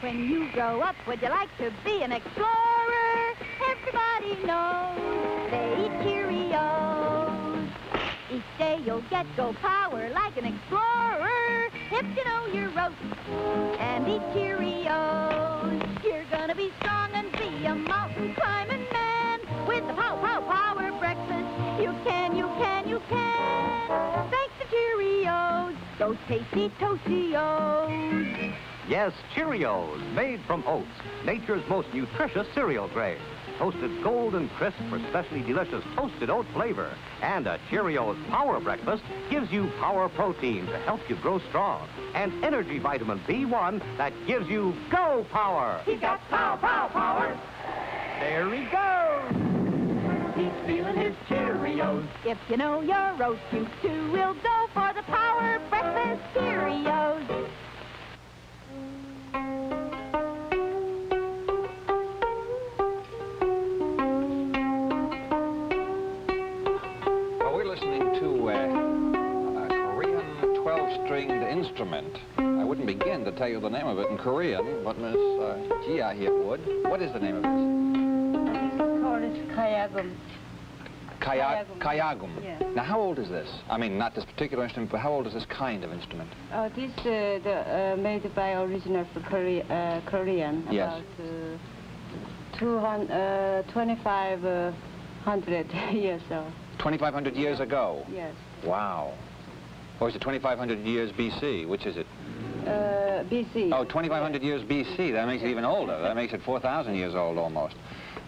When you grow up, would you like to be an explorer? Everybody knows they eat Cheerios. Each day you'll get go power like an explorer if you know your route and eat Cheerios. You're gonna be strong and be a mountain climbing man with the pow pow power Cheerios, tasty. Yes, Cheerios, made from oats, nature's most nutritious cereal grain. Toasted golden crisp for specially delicious toasted oat flavor. And a Cheerios Power Breakfast gives you power protein to help you grow strong. And energy vitamin B1 that gives you go power. He's got pow pow power. There he goes. He's feeling his Cheerios. If you know your oats, you too will go for the Power Breakfast Cheerios. Well, we're listening to uh, a Korean 12-stringed instrument. I wouldn't begin to tell you the name of it in Korean, but Miss uh, Gia here would. What is the name of this? Kayagum. Kaya Kayagum. Kayagum. Yeah. Now, how old is this? I mean, not this particular instrument, but how old is this kind of instrument? Oh, this uh, the, uh, made by original for Korea, uh, Korean. Yes. About uh, uh, 2500 years old. 2,500 years ago. Yes. Wow. Or is it 2,500 years BC? Which is it? Uh, BC. Oh, 2,500 years BC. That makes it even older. That makes it 4,000 years old almost.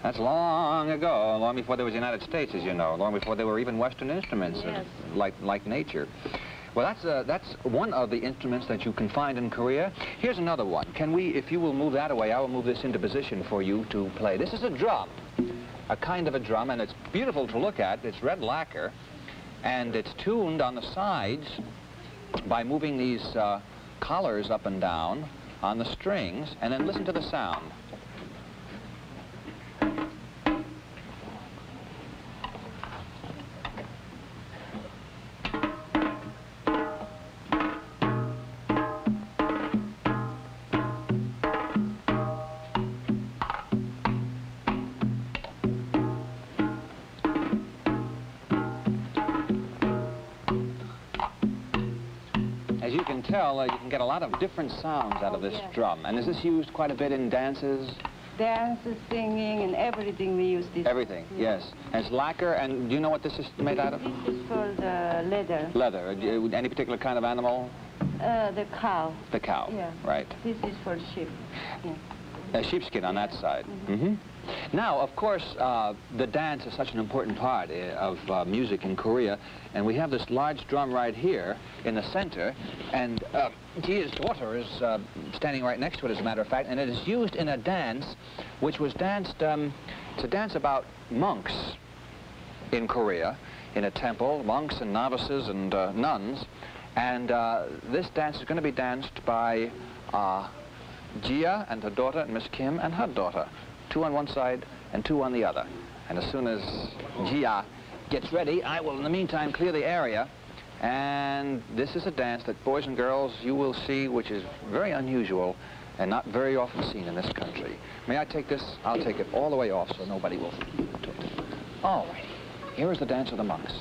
That's long ago, long before there was the United States, as you know, long before there were even Western instruments uh, Yes. like, like nature. Well, that's, uh, that's one of the instruments that you can find in Korea. Here's another one. Can we, if you will move that away, I will move this into position for you to play. This is a drum, a kind of a drum, and it's beautiful to look at. It's red lacquer, and it's tuned on the sides by moving these uh, collars up and down on the strings, and then listen to the sound. You can uh, you can get a lot of different sounds out of this yeah. drum. And is this used quite a bit in dances? Dances, singing, and everything we use this. Everything, yes. And it's lacquer, and do you know what this is made out of? This is for the leather. Leather. Uh, do you- Any particular kind of animal? Uh, the cow. The cow. Yeah. Right. This is for sheep. Yeah. Uh, sheepskin on that side. Mm-hmm. Now, of course, uh, the dance is such an important part uh, of uh, music in Korea, and we have this large drum right here in the center, and uh, Gia's daughter is uh, standing right next to it, as a matter of fact, and it is used in a dance which was danced, um, it's a dance about monks in Korea, in a temple, monks and novices and uh, nuns, and uh, this dance is going to be danced by uh, Gia and her daughter, and Miss Kim and her daughter. Two on one side and two on the other. And as soon as Gia gets ready, I will, in the meantime, clear the area. And this is a dance that boys and girls, you will see, which is very unusual and not very often seen in this country. May I take this? I'll take it all the way off so nobody will do it. All righty. Here is the dance of the monks.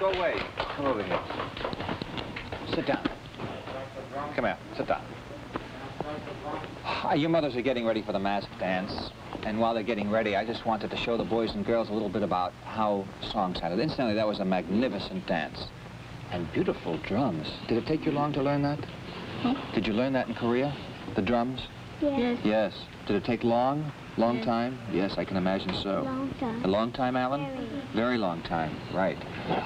Go away. Come over here. Sit down. Come here. Sit down. Ah, Your mothers are getting ready for the masked dance. And while they're getting ready, I just wanted to show the boys and girls a little bit about how songs sounded. Incidentally, that was a magnificent dance. And beautiful drums. Did it take you long to learn that? Huh? Did you learn that in Korea? The drums? Yes. Yes. Did it take long? Long time? Yes, I can imagine so. Long time. A long time, Alan? Very long time, right.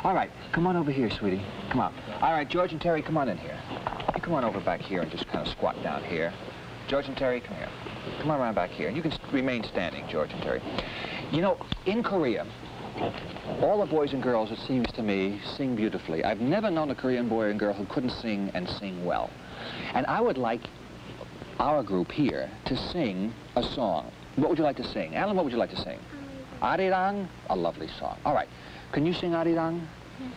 All right, come on over here, sweetie. Come on. All right, George and Terry, come on in here. You come on over back here and just kind of squat down here. George and Terry, come here. Come on around back here. And you can remain standing, George and Terry. You know, in Korea, all the boys and girls, it seems to me, sing beautifully. I've never known a Korean boy and girl who couldn't sing and sing well. And I would like our group here to sing a song. What would you like to sing? Alan, what would you like to sing? Um, Arirang? A lovely song. All right. Can you sing Arirang?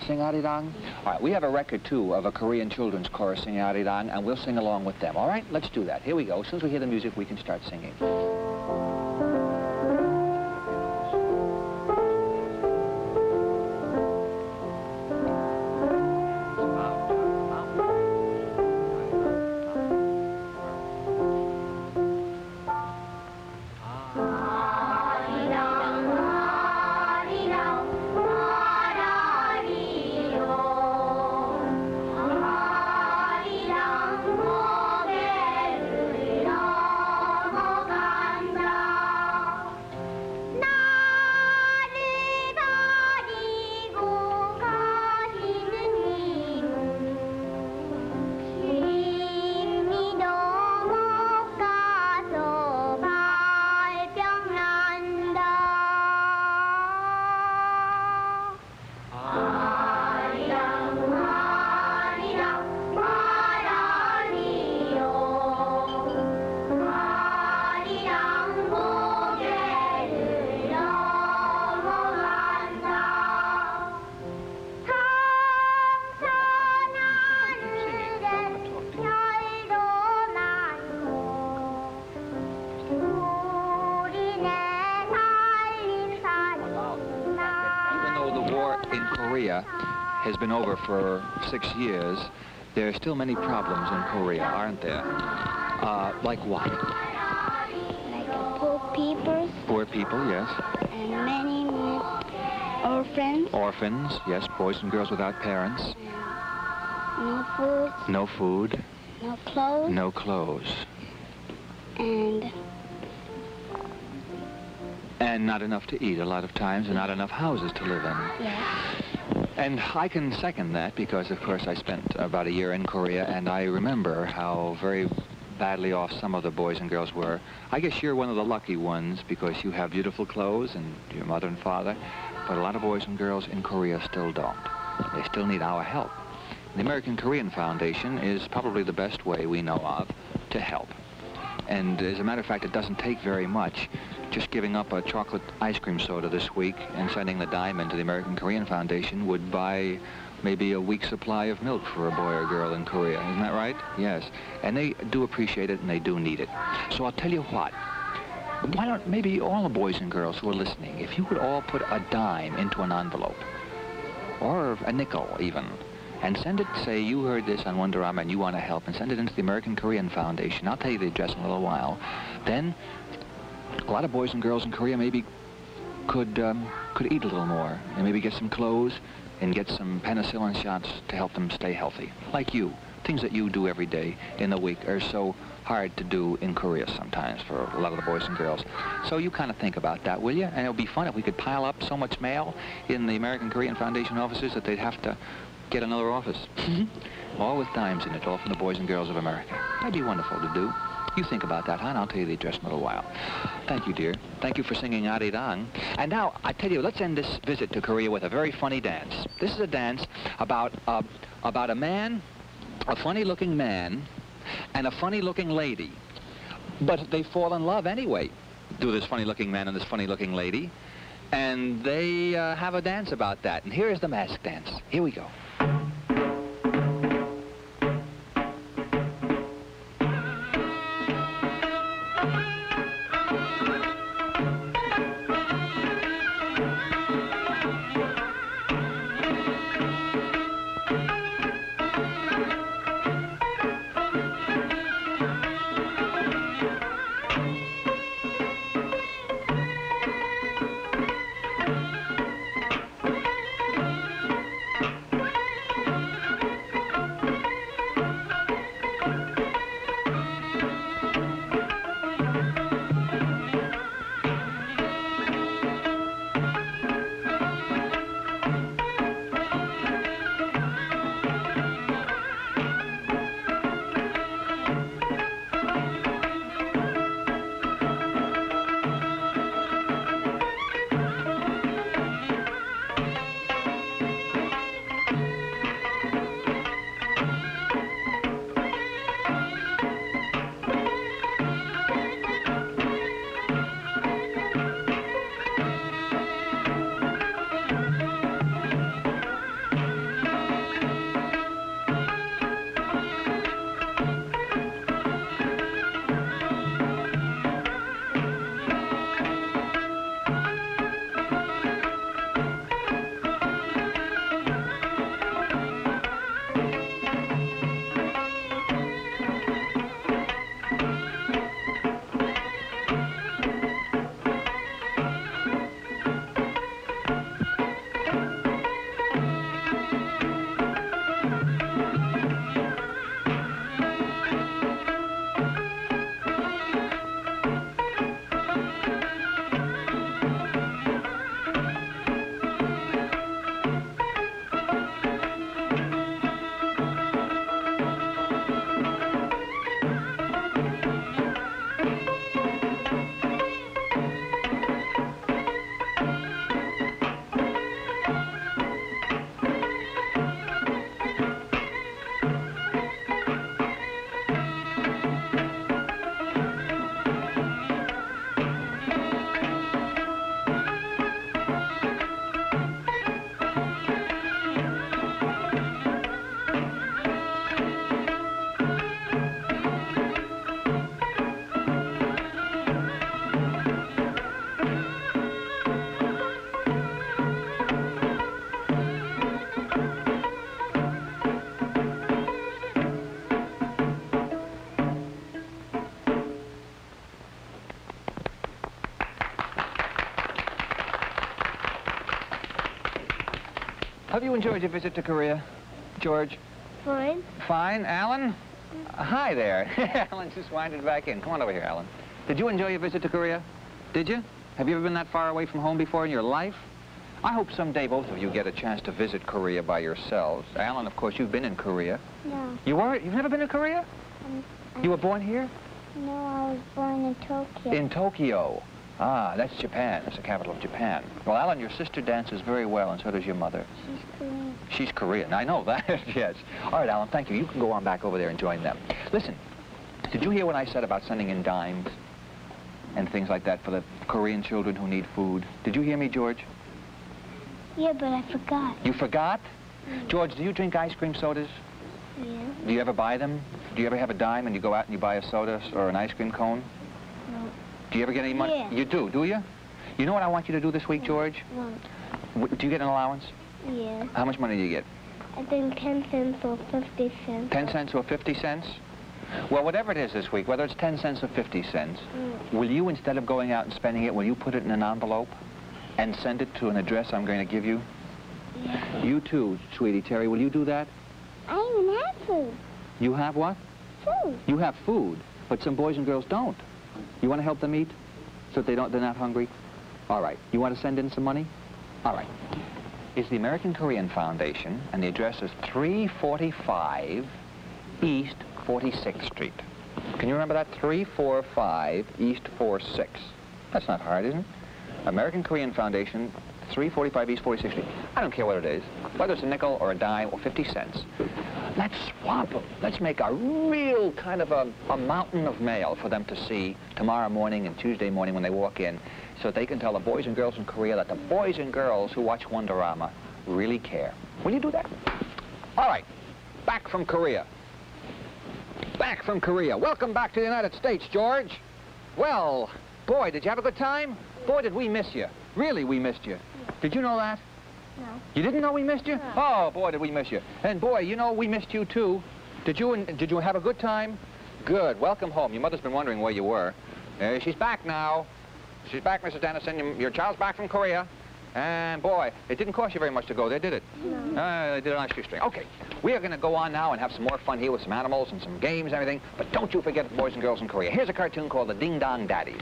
Sing Arirang? All right, we have a record, too, of a Korean children's chorus singing Arirang, and we'll sing along with them. All right? Let's do that. Here we go. As soon as we hear the music, we can start singing. Over for six years, there are still many problems in Korea, aren't there? Uh, like what? like poor people Poor people, yes. and many orphans, Orphans, yes. Boys and girls without parents. no food, No food, no clothes, no clothes. and And not enough to eat a lot of times, and not enough houses to live in. yes, And I can second that because, of course, I spent about a year in Korea, and I remember how very badly off some of the boys and girls were. I guess you're one of the lucky ones because you have beautiful clothes and your mother and father, but a lot of boys and girls in Korea still don't. They still need our help. The American Korean Foundation is probably the best way we know of to help. And as a matter of fact, it doesn't take very much. Just giving up a chocolate ice cream soda this week and sending the dime into the American Korean Foundation would buy maybe a week's supply of milk for a boy or girl in Korea. Isn't that right? Yes. And they do appreciate it and they do need it. So I'll tell you what. Why don't maybe all the boys and girls who are listening, if you would all put a dime into an envelope, or a nickel even, and send it, say you heard this on Wonderama and you want to help, and send it into the American Korean Foundation. I'll tell you the address in a little while. Then a lot of boys and girls in Korea maybe could um, could eat a little more and maybe get some clothes and get some penicillin shots to help them stay healthy. Like you, things that you do every day in the week are so hard to do in Korea sometimes for a lot of the boys and girls. So you kind of think about that, will you? And it would be fun if we could pile up so much mail in the American Korean Foundation offices that they'd have to get another office. all with dimes in it, all from the boys and girls of America. That'd be wonderful to do. You think about that, huh? And I'll tell you the address in a little while. Thank you, dear. Thank you for singing Arirang. And now, I tell you, let's end this visit to Korea with a very funny dance. This is a dance about, uh, about a man, a funny-looking man, and a funny-looking lady. But they fall in love anyway, do this funny-looking man and this funny-looking lady. And they uh, have a dance about that. And here is the mask dance. Here we go. Have you enjoyed your visit to Korea, George? Fine. Fine. Alan? Uh, hi there. Alan just winded back in. Come on over here, Alan. Did you enjoy your visit to Korea? Did you? Have you ever been that far away from home before in your life? I hope someday both of you get a chance to visit Korea by yourselves. Alan, of course, you've been in Korea. No. You were? You've never been to Korea? Um, You were born here? No, I was born in Tokyo. In Tokyo. Ah, that's Japan. That's the capital of Japan. Well, Alan, your sister dances very well, and so does your mother. She's Korean. She's Korean. I know that, yes. All right, Alan, thank you. You can go on back over there and join them. Listen, did you hear what I said about sending in dimes and things like that for the Korean children who need food? Did you hear me, George? Yeah, but I forgot. You forgot? George, do you drink ice cream sodas? Yeah. Do you ever buy them? Do you ever have a dime and you go out and you buy a soda or an ice cream cone? No. Do you ever get any money? Yeah. You do, do you? You know what I want you to do this week, George? Won't. Do you get an allowance? Yeah. How much money do you get? I think 10 cents or 50 cents. 10 cents or 50 cents? Well, whatever it is this week, whether it's 10 cents or 50 cents, Mm. will you, instead of going out and spending it, will you put it in an envelope and send it to an address I'm going to give you? Yeah. You too, sweetie Terry, will you do that? I even have food. You have what? Food. You have food, but some boys and girls don't. You want to help them eat so that they don't, they're not hungry? All right. You want to send in some money? All right. It's the American Korean Foundation, and the address is 345 East 46th Street. Can you remember that? 345 East 46. That's not hard, isn't it? American Korean Foundation, 345 East 46th Street. I don't care what it is, whether it's a nickel or a dime or 50 cents. Let's swap them. Let's make a real kind of a, a mountain of mail for them to see tomorrow morning and Tuesday morning when they walk in so they can tell the boys and girls in Korea that the boys and girls who watch Wonderama really care. Will you do that? All right. Back from Korea. Back from Korea. Welcome back to the United States, George. Well, boy, did you have a good time? Boy, did we miss you. Really, we missed you. Did you know that? No. You didn't know we missed you? No. Oh, boy, did we miss you. And boy, you know, we missed you too. Did you, and did you have a good time? Good. Welcome home. Your mother's been wondering where you were. Uh, she's back now. She's back, Mrs. Dennison. Your, your child's back from Korea. And boy, it didn't cost you very much to go there, did it? No. Uh, they did a nice shoestring. Okay, we are going to go on now and have some more fun here with some animals and some games and everything. But don't you forget the boys and girls in Korea. Here's a cartoon called The Ding Dong Daddies.